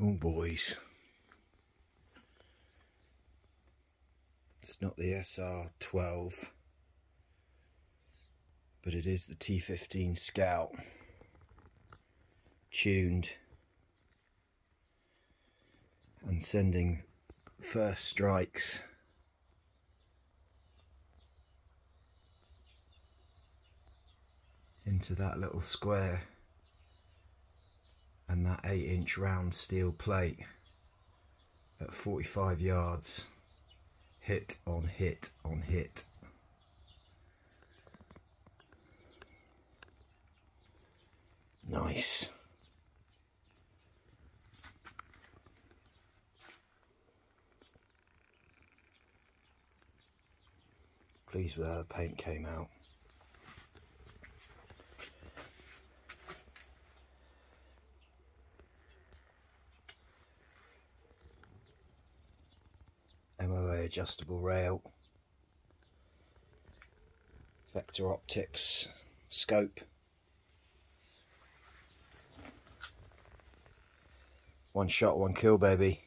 Oh boys. It's not the SR12, but it is the T15 Scout. Tuned and sending first strikes into that little square and that 8 inch round steel plate at 45 yards. Hit on hit on hit. Nice. Pleased with how the paint came out adjustable rail, vector optics, scope, one shot, one kill baby.